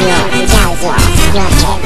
your desire, your